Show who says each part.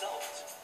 Speaker 1: result.